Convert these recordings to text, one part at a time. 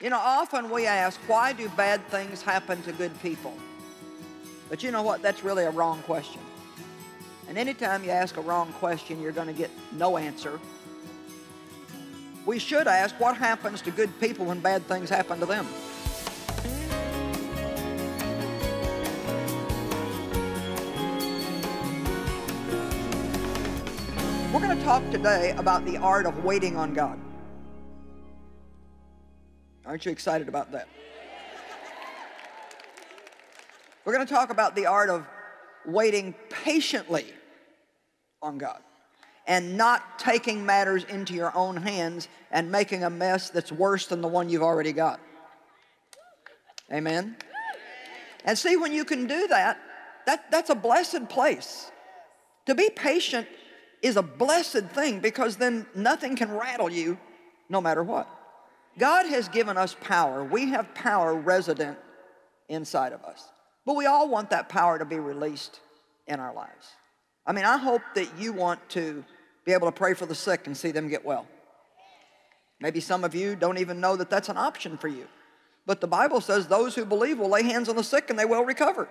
You know, often we ask, why do bad things happen to good people? But you know what? That's really a wrong question. And anytime you ask a wrong question, you're going to get no answer. We should ask, what happens to good people when bad things happen to them? We're going to talk today about the art of waiting on God. Aren't you excited about that? We're going to talk about the art of waiting patiently on God and not taking matters into your own hands and making a mess that's worse than the one you've already got. Amen? And see, when you can do that, that that's a blessed place. To be patient is a blessed thing because then nothing can rattle you no matter what. God has given us power. We have power resident inside of us. But we all want that power to be released in our lives. I mean, I hope that you want to be able to pray for the sick and see them get well. Maybe some of you don't even know that that's an option for you. But the Bible says those who believe will lay hands on the sick and they will recover.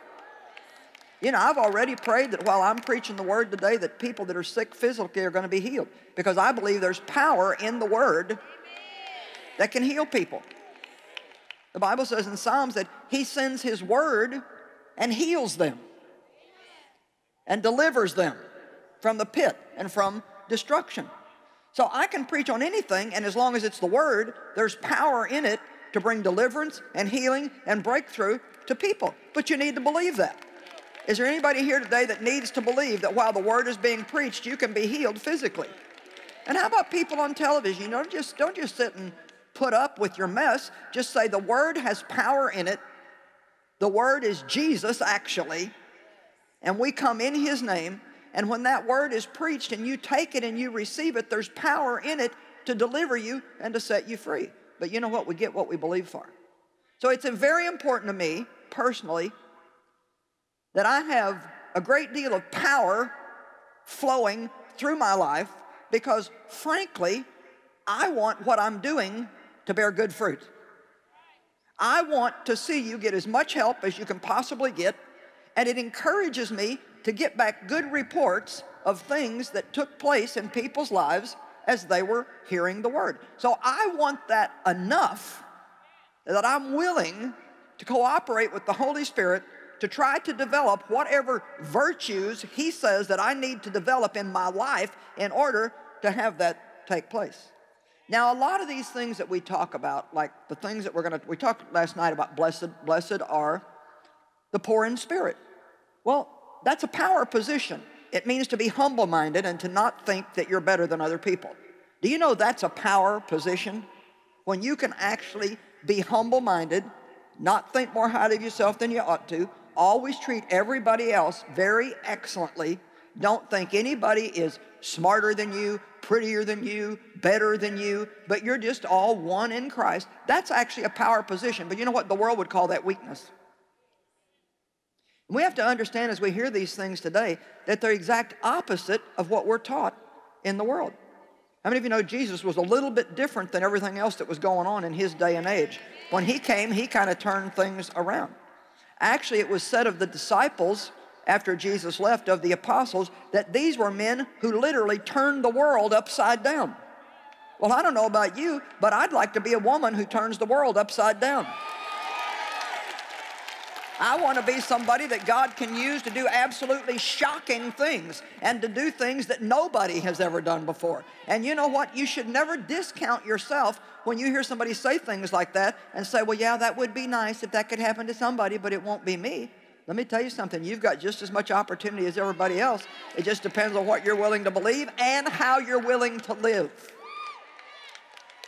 You know, I've already prayed that while I'm preaching the word today that people that are sick physically are going to be healed because I believe there's power in the word that can heal people. The Bible says in Psalms that he sends his word and heals them and delivers them from the pit and from destruction. So I can preach on anything, and as long as it's the word, there's power in it to bring deliverance and healing and breakthrough to people. But you need to believe that. Is there anybody here today that needs to believe that while the word is being preached, you can be healed physically? And how about people on television? You know, just, don't just sit and put up with your mess. Just say the word has power in it. The word is Jesus, actually. And we come in his name. And when that word is preached and you take it and you receive it, there's power in it to deliver you and to set you free. But you know what? We get what we believe for. So it's very important to me, personally, that I have a great deal of power flowing through my life because, frankly, I want what I'm doing to bear good fruit. I want to see you get as much help as you can possibly get, and it encourages me to get back good reports of things that took place in people's lives as they were hearing the word. So I want that enough that I'm willing to cooperate with the Holy Spirit to try to develop whatever virtues He says that I need to develop in my life in order to have that take place. Now, a lot of these things that we talk about, like the things that we're going to, we talked last night about blessed, blessed are the poor in spirit. Well, that's a power position. It means to be humble minded and to not think that you're better than other people. Do you know that's a power position? When you can actually be humble minded, not think more highly of yourself than you ought to, always treat everybody else very excellently. Don't think anybody is smarter than you, prettier than you, better than you, but you're just all one in Christ. That's actually a power position. But you know what? The world would call that weakness. We have to understand as we hear these things today that they're exact opposite of what we're taught in the world. How many of you know Jesus was a little bit different than everything else that was going on in his day and age? When he came, he kind of turned things around. Actually, it was said of the disciples after Jesus left of the apostles that these were men who literally turned the world upside down. Well, I don't know about you, but I'd like to be a woman who turns the world upside down. I want to be somebody that God can use to do absolutely shocking things and to do things that nobody has ever done before. And you know what? You should never discount yourself when you hear somebody say things like that and say, well, yeah, that would be nice if that could happen to somebody, but it won't be me. Let me tell you something. You've got just as much opportunity as everybody else. It just depends on what you're willing to believe and how you're willing to live.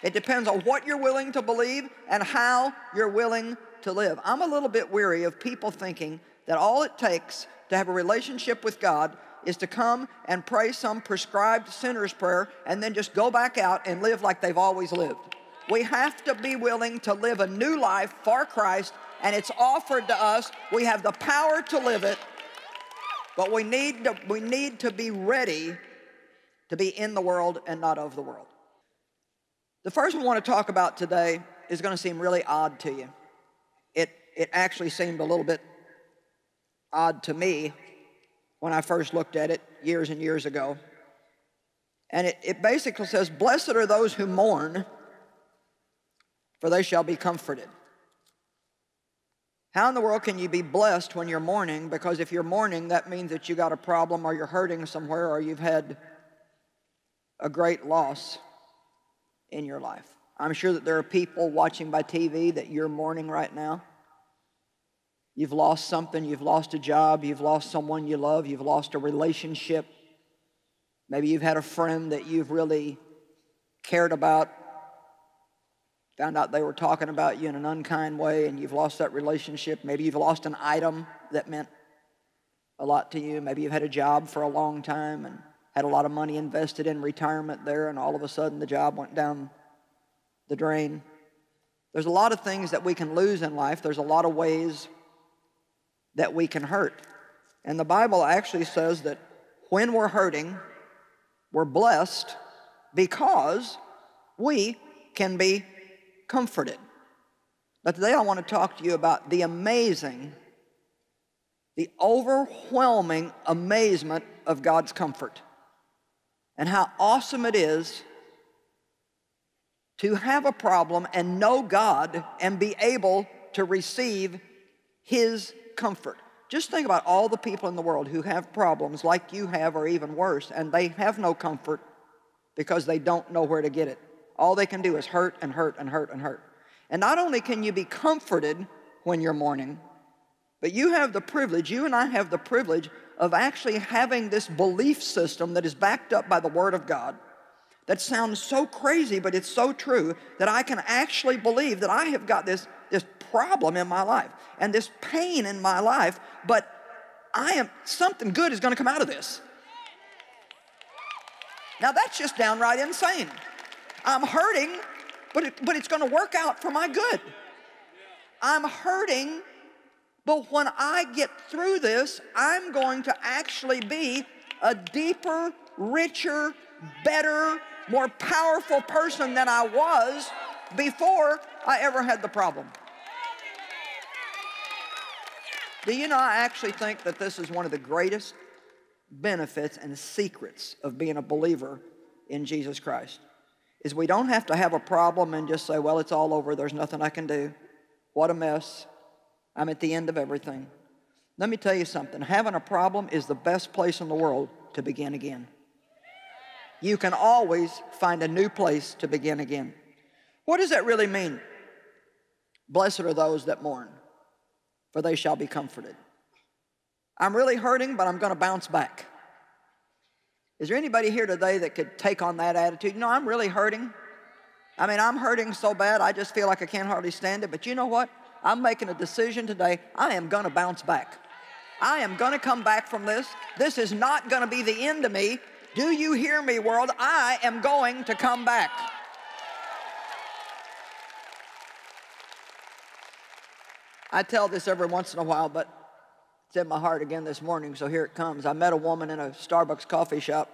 It depends on what you're willing to believe and how you're willing to live. I'm a little bit weary of people thinking that all it takes to have a relationship with God is to come and pray some prescribed sinner's prayer and then just go back out and live like they've always lived. We have to be willing to live a new life for Christ, and it's offered to us. We have the power to live it, but we need to, we need to be ready to be in the world and not of the world. The first we want to talk about today is going to seem really odd to you. It, it actually seemed a little bit odd to me when I first looked at it years and years ago. And it, it basically says, Blessed are those who mourn, for they shall be comforted. How in the world can you be blessed when you're mourning? Because if you're mourning, that means that you got a problem or you're hurting somewhere or you've had a great loss in your life. I'm sure that there are people watching by TV that you're mourning right now. You've lost something, you've lost a job, you've lost someone you love, you've lost a relationship. Maybe you've had a friend that you've really cared about, found out they were talking about you in an unkind way, and you've lost that relationship. Maybe you've lost an item that meant a lot to you. Maybe you've had a job for a long time and had a lot of money invested in retirement there, and all of a sudden the job went down the drain. There's a lot of things that we can lose in life. There's a lot of ways that we can hurt. And the Bible actually says that when we're hurting, we're blessed because we can be comforted. But today I want to talk to you about the amazing, the overwhelming amazement of God's comfort and how awesome it is to have a problem and know God and be able to receive His comfort. Just think about all the people in the world who have problems like you have, or even worse, and they have no comfort because they don't know where to get it. All they can do is hurt and hurt and hurt and hurt. And not only can you be comforted when you're mourning, but you have the privilege, you and I have the privilege of actually having this belief system that is backed up by the Word of God that sounds so crazy, but it's so true that I can actually believe that I have got this, this problem in my life and this pain in my life, but I am, something good is going to come out of this. Now that's just downright insane. I'm hurting, but, it, but it's going to work out for my good. I'm hurting, but when I get through this, I'm going to actually be a deeper, richer, better, more powerful person than I was before I ever had the problem. Do you know, I actually think that this is one of the greatest benefits and secrets of being a believer in Jesus Christ is we don't have to have a problem and just say, well, it's all over. There's nothing I can do. What a mess. I'm at the end of everything. Let me tell you something. Having a problem is the best place in the world to begin again. You can always find a new place to begin again. What does that really mean? Blessed are those that mourn, for they shall be comforted. I'm really hurting, but I'm going to bounce back. Is there anybody here today that could take on that attitude? You know, I'm really hurting. I mean, I'm hurting so bad, I just feel like I can't hardly stand it. But you know what? I'm making a decision today. I am going to bounce back. I am going to come back from this. This is not going to be the end of me. Do you hear me, world? I am going to come back. I tell this every once in a while, but in my heart again this morning, so here it comes. I met a woman in a Starbucks coffee shop.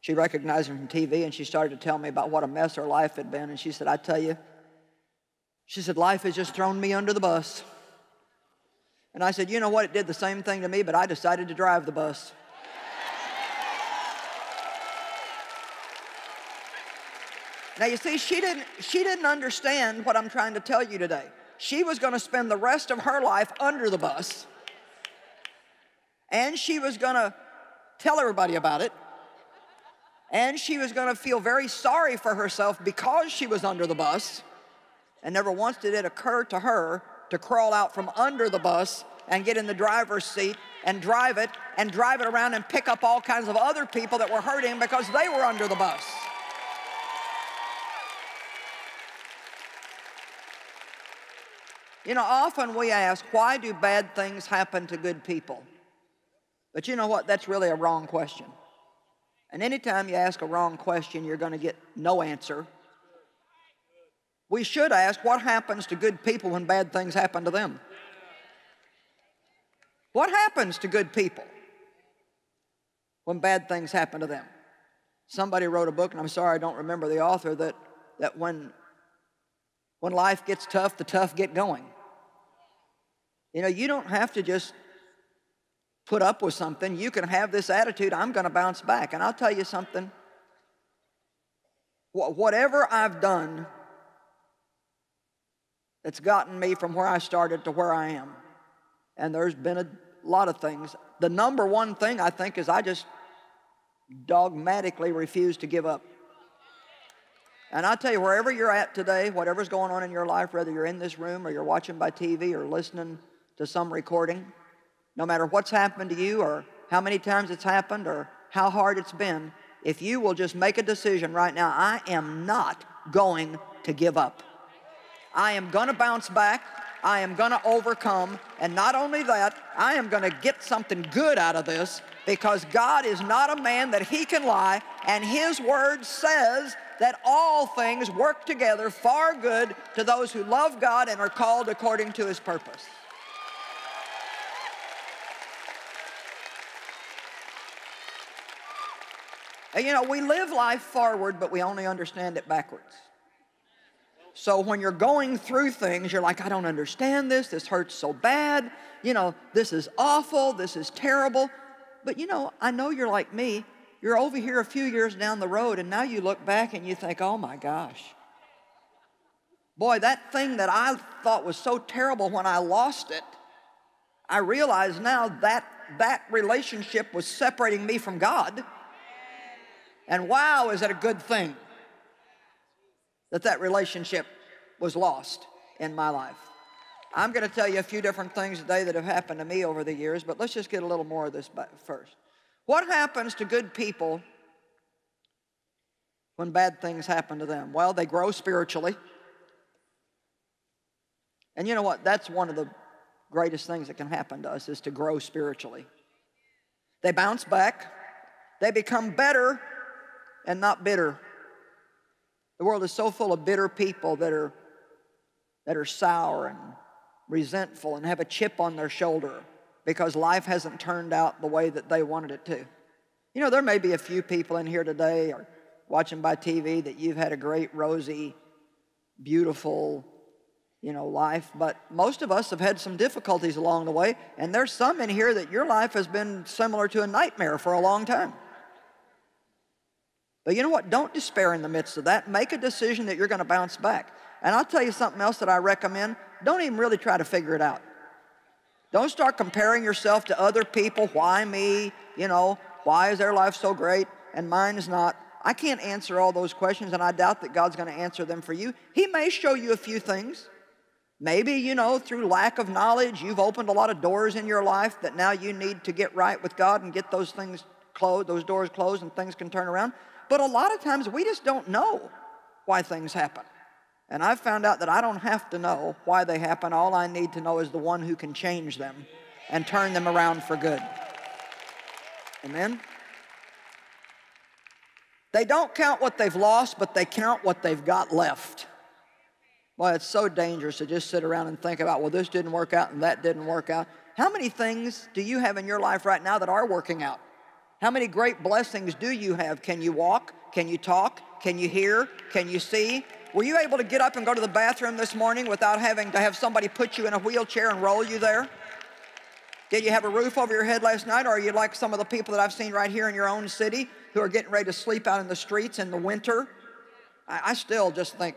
She recognized me from TV and she started to tell me about what a mess her life had been. And she said, I tell you, she said, life has just thrown me under the bus. And I said, you know what? It did the same thing to me, but I decided to drive the bus. Now you see, she didn't, she didn't understand what I'm trying to tell you today. She was going to spend the rest of her life under the bus and she was going to tell everybody about it. And she was going to feel very sorry for herself because she was under the bus. And never once did it occur to her to crawl out from under the bus and get in the driver's seat and drive it and drive it around and pick up all kinds of other people that were hurting because they were under the bus. You know, often we ask, why do bad things happen to good people? But you know what? That's really a wrong question. And anytime you ask a wrong question, you're going to get no answer. We should ask what happens to good people when bad things happen to them? What happens to good people when bad things happen to them? Somebody wrote a book, and I'm sorry I don't remember the author, that, that when When life gets tough, the tough get going. You know, you don't have to just put up with something. You can have this attitude, I'm going to bounce back. And I'll tell you something whatever I've done that's gotten me from where I started to where I am, and there's been a lot of things. The number one thing I think is I just dogmatically refuse to give up. And I tell you, wherever you're at today, whatever's going on in your life, whether you're in this room or you're watching by TV or listening to some recording, no matter what's happened to you or how many times it's happened or how hard it's been, if you will just make a decision right now, I am not going to give up. I am going to bounce back. I am going to overcome. And not only that, I am going to get something good out of this because God is not a man that he can lie, and his word says that all things work together far good to those who love God and are called according to his purpose. You know, we live life forward, but we only understand it backwards. So when you're going through things, you're like, I don't understand this. This hurts so bad. You know, this is awful. This is terrible. But you know, I know you're like me. You're over here a few years down the road, and now you look back and you think, oh my gosh. Boy, that thing that I thought was so terrible when I lost it, I realize now that that relationship was separating me from God. And wow, is it a good thing that that relationship was lost in my life. I'm going to tell you a few different things today that have happened to me over the years, but let's just get a little more of this first. What happens to good people when bad things happen to them? Well, they grow spiritually. And you know what? That's one of the greatest things that can happen to us is to grow spiritually. They bounce back. They become better and not bitter. The world is so full of bitter people that are, that are sour and resentful and have a chip on their shoulder because life hasn't turned out the way that they wanted it to. You know, there may be a few people in here today or watching by TV that you've had a great, rosy, beautiful, you know, life, but most of us have had some difficulties along the way, and there's some in here that your life has been similar to a nightmare for a long time. But you know what? Don't despair in the midst of that. Make a decision that you're going to bounce back. And I'll tell you something else that I recommend. Don't even really try to figure it out. Don't start comparing yourself to other people. Why me? You know, why is their life so great and mine is not? I can't answer all those questions, and I doubt that God's going to answer them for you. He may show you a few things. Maybe, you know, through lack of knowledge, you've opened a lot of doors in your life that now you need to get right with God and get those things closed, those doors closed, and things can turn around. But a lot of times we just don't know why things happen. And I've found out that I don't have to know why they happen. All I need to know is the one who can change them and turn them around for good. Amen? They don't count what they've lost, but they count what they've got left. Well, it's so dangerous to just sit around and think about, well, this didn't work out and that didn't work out. How many things do you have in your life right now that are working out? How many great blessings do you have? Can you walk? Can you talk? Can you hear? Can you see? Were you able to get up and go to the bathroom this morning without having to have somebody put you in a wheelchair and roll you there? Did you have a roof over your head last night, or are you like some of the people that I've seen right here in your own city who are getting ready to sleep out in the streets in the winter? I, still just think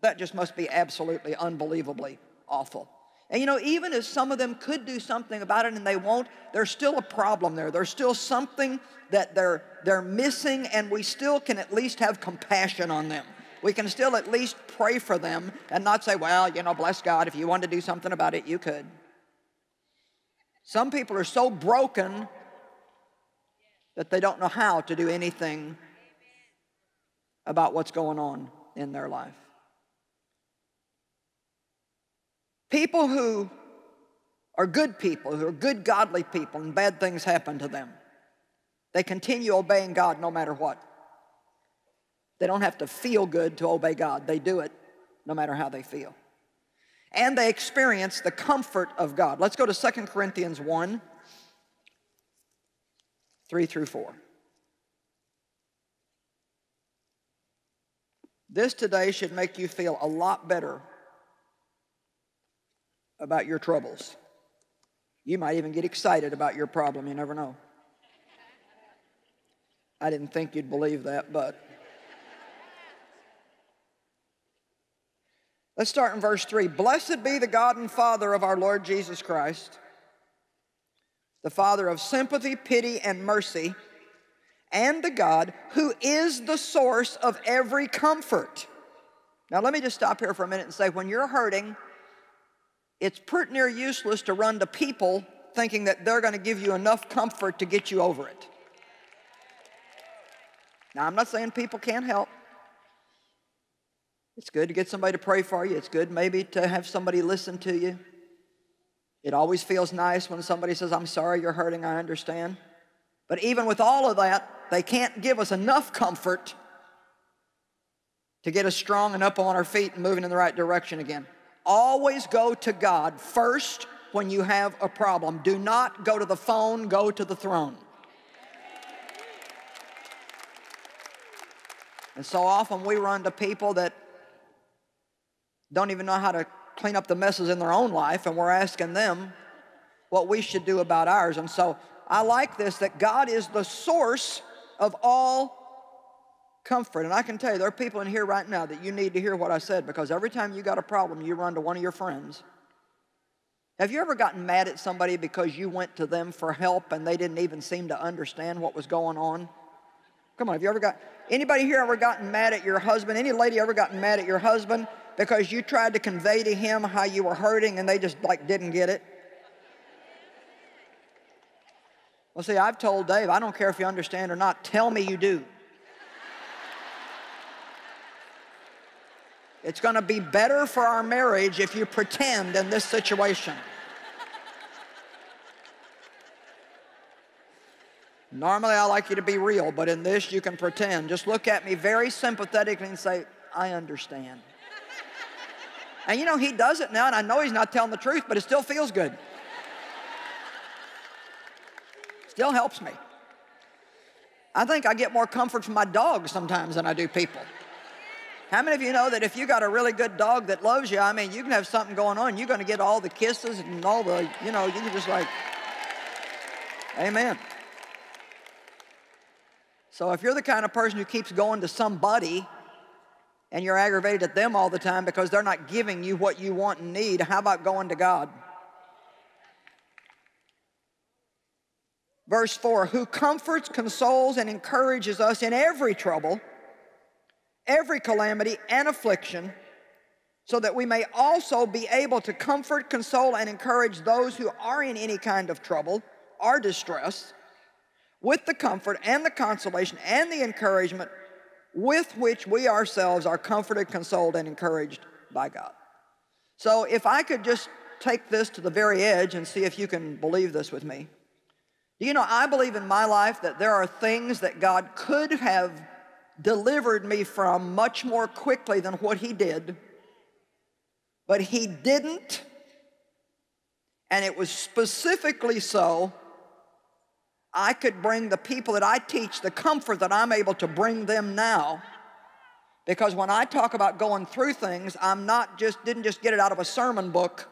that just must be absolutely unbelievably awful. And you know, even if some of them could do something about it and they won't, there's still a problem there. There's still something that they're, they're missing, and we still can at least have compassion on them. We can still at least pray for them and not say, well, you know, bless God, if you want to do something about it, you could. Some people are so broken that they don't know how to do anything about what's going on in their life. People who are good people, who are good, godly people, and bad things happen to them. They continue obeying God no matter what. They don't have to feel good to obey God. They do it no matter how they feel. And they experience the comfort of God. Let's go to 2 Corinthians 1 3 through 4. This today should make you feel a lot better about your troubles. You might even get excited about your problem, you never know. I didn't think you'd believe that, but. Let's start in verse 3. Blessed be the God and Father of our Lord Jesus Christ, the Father of sympathy, pity, and mercy, and the God who is the source of every comfort. Now, let me just stop here for a minute and say when you're hurting, it's pretty near useless to run to people thinking that they're going to give you enough comfort to get you over it. Now, I'm not saying people can't help. It's good to get somebody to pray for you. It's good maybe to have somebody listen to you. It always feels nice when somebody says, I'm sorry you're hurting, I understand. But even with all of that, they can't give us enough comfort to get us strong and up on our feet and moving in the right direction again. Always go to God first when you have a problem. Do not go to the phone, go to the throne. And so often we run to people that don't even know how to clean up the messes in their own life, and we're asking them what we should do about ours. And so I like this that God is the source of all comfort. And I can tell you, there are people in here right now that you need to hear what I said because every time you got a problem, you run to one of your friends. Have you ever gotten mad at somebody because you went to them for help and they didn't even seem to understand what was going on? Come on, have you ever got, anybody here ever gotten mad at your husband? Any lady ever gotten mad at your husband because you tried to convey to him how you were hurting and they just like didn't get it? Well, see, I've told Dave, I don't care if you understand or not, tell me you do. It's going to be better for our marriage if you pretend in this situation. Normally, I like you to be real, but in this, you can pretend. Just look at me very sympathetically and say, I understand. and you know, he does it now, and I know he's not telling the truth, but it still feels good. Still helps me. I think I get more comfort from my dog sometimes than I do people. How many of you know that if you got a really good dog that loves you, I mean, you can have something going on, you're going to get all the kisses and all the, you know, you can just like, amen. So if you're the kind of person who keeps going to somebody and you're aggravated at them all the time because they're not giving you what you want and need, how about going to God? Verse 4 Who comforts, consoles, and encourages us in every trouble every calamity and affliction, so that we may also be able to comfort, console, and encourage those who are in any kind of trouble or distress with the comfort and the consolation and the encouragement with which we ourselves are comforted, consoled, and encouraged by God. So, if I could just take this to the very edge and see if you can believe this with me. Do you know, I believe in my life that there are things that God could have delivered me from much more quickly than what he did. But he didn't, and it was specifically so I could bring the people that I teach the comfort that I'm able to bring them now. Because when I talk about going through things, I'm not just, didn't just get it out of a sermon book.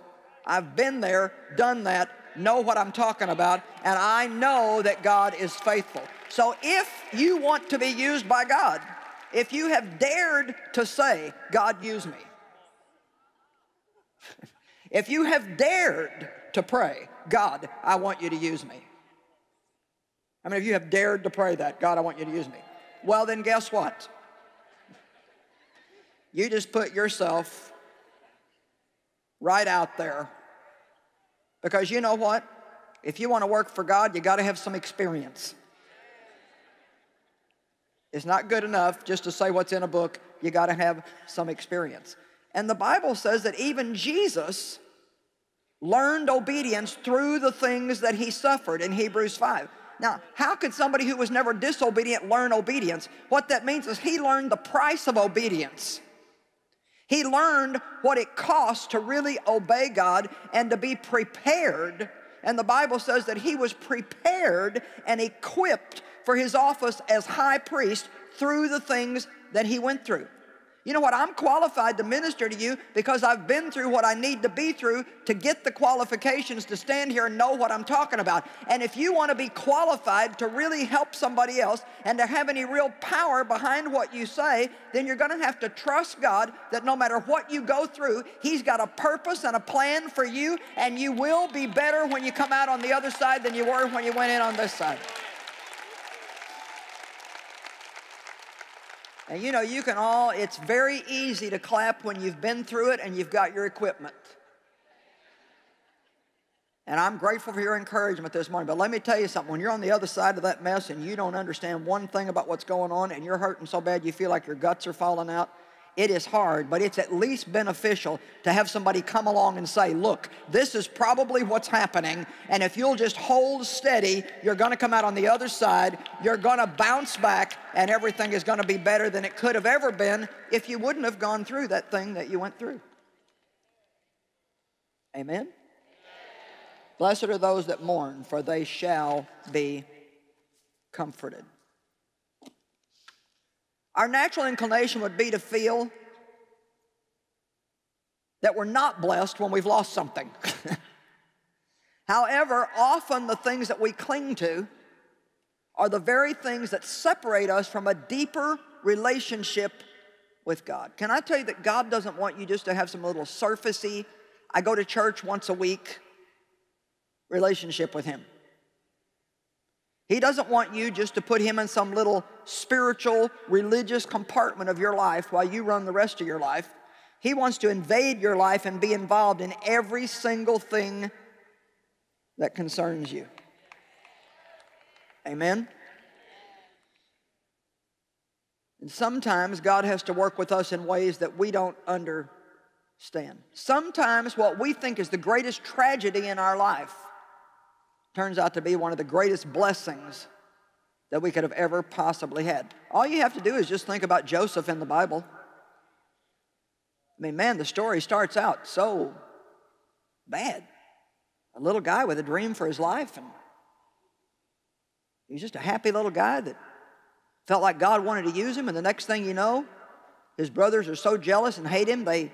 I've been there, done that, know what I'm talking about, and I know that God is faithful. So if you want to be used by God, if you have dared to say, God, use me, if you have dared to pray, God, I want you to use me. I mean, if you have dared to pray that, God, I want you to use me. Well, then guess what? You just put yourself right out there. Because you know what? If you want to work for God, you got to have some experience. It's not good enough just to say what's in a book. You got to have some experience. And the Bible says that even Jesus learned obedience through the things that he suffered in Hebrews 5. Now, how could somebody who was never disobedient learn obedience? What that means is he learned the price of obedience. He learned what it costs to really obey God and to be prepared. And the Bible says that he was prepared and equipped for his office as high priest through the things that he went through. You know what? I'm qualified to minister to you because I've been through what I need to be through to get the qualifications to stand here and know what I'm talking about. And if you want to be qualified to really help somebody else and to have any real power behind what you say, then you're going to have to trust God that no matter what you go through, He's got a purpose and a plan for you, and you will be better when you come out on the other side than you were when you went in on this side. And you know, you can all, it's very easy to clap when you've been through it and you've got your equipment. And I'm grateful for your encouragement this morning. But let me tell you something when you're on the other side of that mess and you don't understand one thing about what's going on and you're hurting so bad you feel like your guts are falling out, it is hard, but it's at least beneficial to have somebody come along and say, look, this is probably what's happening, and if you'll just hold steady, you're gonna come out on the other side, you're gonna bounce back, and everything is gonna be better than it could have ever been if you wouldn't have gone through that thing that you went through. Amen? Blessed are those that mourn, for they shall be comforted. Our natural inclination would be to feel that we're not blessed when we've lost something. However, often the things that we cling to are the very things that separate us from a deeper relationship with God. Can I tell you that God doesn't want you just to have some little surfacey, I go to church once a week relationship with Him? He doesn't want you just to put him in some little spiritual, religious compartment of your life while you run the rest of your life. He wants to invade your life and be involved in every single thing that concerns you. Amen? And sometimes God has to work with us in ways that we don't understand. Sometimes what we think is the greatest tragedy in our life turns out to be one of the greatest blessings that we could have ever possibly had. All you have to do is just think about Joseph in the Bible. I mean, man, the story starts out so bad. A little guy with a dream for his life, and he's just a happy little guy that felt like God wanted to use him, and the next thing you know, his brothers are so jealous and hate him, they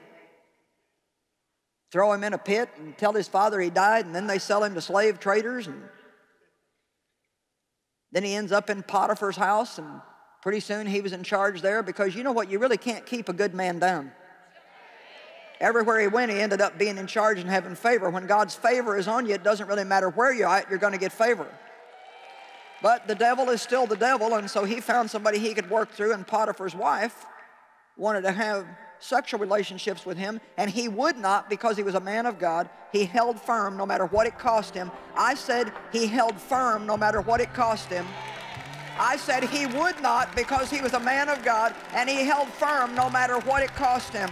throw him in a pit and tell his father he died, and then they sell him to slave traders. And then he ends up in Potiphar's house, and pretty soon he was in charge there because you know what? You really can't keep a good man down. Everywhere he went, he ended up being in charge and having favor. When God's favor is on you, it doesn't really matter where you're at, you're going to get favor. But the devil is still the devil, and so he found somebody he could work through, and Potiphar's wife wanted to have sexual relationships with him, and he would not because he was a man of God. He held firm no matter what it cost him. I said he held firm no matter what it cost him. I said he would not because he was a man of God, and he held firm no matter what it cost him.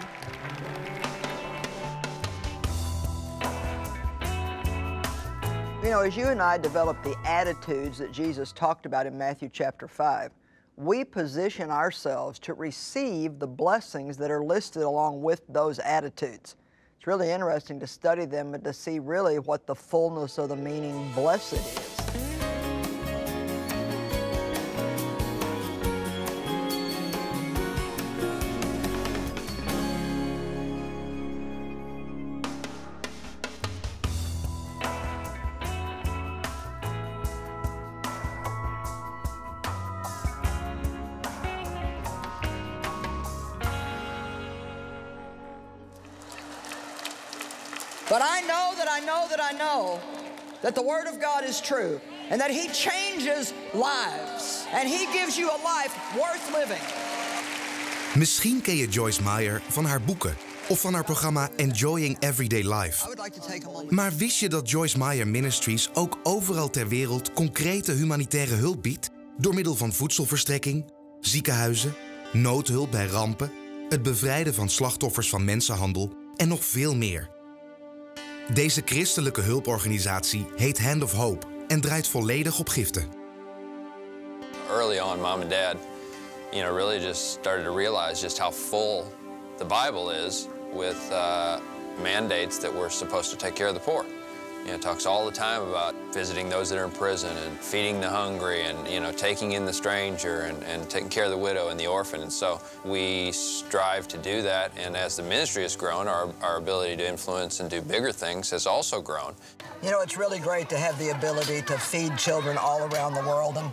You know, as you and I develop the attitudes that Jesus talked about in Matthew chapter 5, we position ourselves to receive the blessings that are listed along with those attitudes. It's really interesting to study them and to see really what the fullness of the meaning blessed is. Of God is true and that He changes lives and He gives you a life worth living. Misschien ken je Joyce Meyer van haar boeken of van haar programma Enjoying Everyday Life. Maar wist je dat Joyce Meyer Ministries ook overal ter wereld concrete humanitaire hulp biedt? Door middel van voedselverstrekking, ziekenhuizen, noodhulp bij rampen, het bevrijden van slachtoffers van mensenhandel en nog veel meer. Deze christelijke hulporganisatie heet Hand of Hope en draait volledig op giften. Early on, mom and dad, you know, really just started to realize just how full the Bible is with uh, mandates that we're supposed to take care of the poor. You know, talks all the time about visiting those that are in prison and feeding the hungry and, you know, taking in the stranger and, and taking care of the widow and the orphan. And so we strive to do that. And as the ministry has grown, our, our ability to influence and do bigger things has also grown. You know, it's really great to have the ability to feed children all around the world. And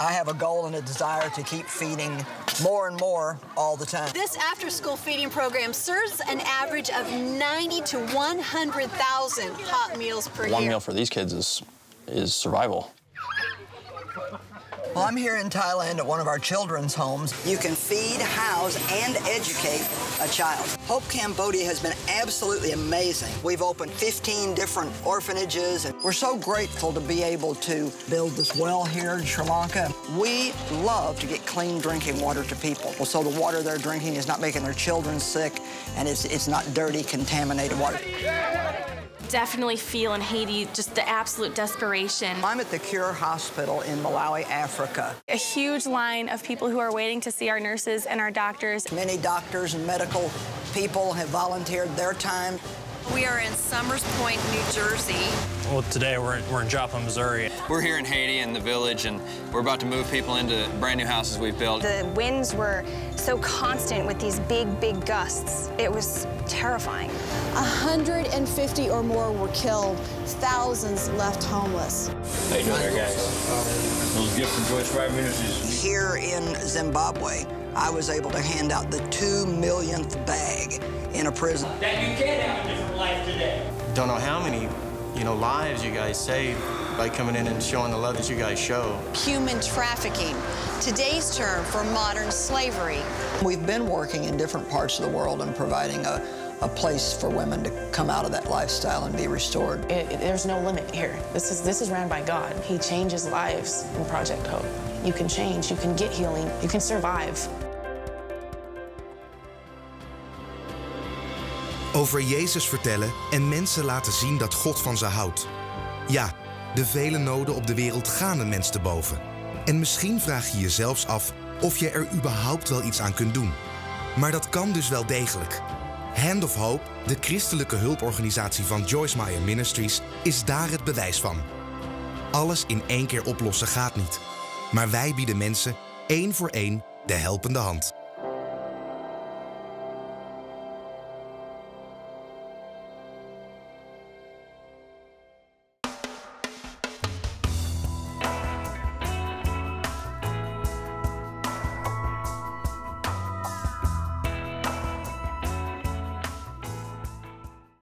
I have a goal and a desire to keep feeding more and more all the time. This after-school feeding program serves an average of 90 to 100,000 hot meals per One year. One meal for these kids is is survival. Well, I'm here in Thailand at one of our children's homes. You can feed, house, and educate a child. Hope Cambodia has been absolutely amazing. We've opened 15 different orphanages, and we're so grateful to be able to build this well here in Sri Lanka. We love to get clean drinking water to people. So the water they're drinking is not making their children sick, and it's, it's not dirty, contaminated water. Definitely feel in Haiti just the absolute desperation. I'm at the Cure Hospital in Malawi, Africa. A huge line of people who are waiting to see our nurses and our doctors. Many doctors and medical people have volunteered their time. We are in Somers Point, New Jersey. Well, today we're in, we're in Joplin, Missouri. We're here in Haiti in the village, and we're about to move people into brand new houses we've built. The winds were so constant with these big, big gusts. It was terrifying. 150 or more were killed, thousands left homeless. How you doing there, guys? Those gifts from Joyce Meyer Ministries. Here in Zimbabwe, I was able to hand out the two millionth bag in a prison. That you can have a different life today. Don't know how many, you know, lives you guys saved by coming in and showing the love that you guys show. Human trafficking, today's term for modern slavery. We've been working in different parts of the world and providing a, a place for women to come out of that lifestyle and be restored. It, it, there's no limit here. This is this is ran by God. He changes lives in Project Hope. You can change, you can get healing, you can survive. Over Jezus vertellen en mensen laten zien dat God van ze houdt. Ja, de vele noden op de wereld gaan een mens te boven. En misschien vraag je je zelfs af of je er überhaupt wel iets aan kunt doen. Maar dat kan dus wel degelijk. Hand of Hope, de christelijke hulporganisatie van Joyce Meyer Ministries, is daar het bewijs van. Alles in één keer oplossen gaat niet. Maar wij bieden mensen één voor één de helpende hand.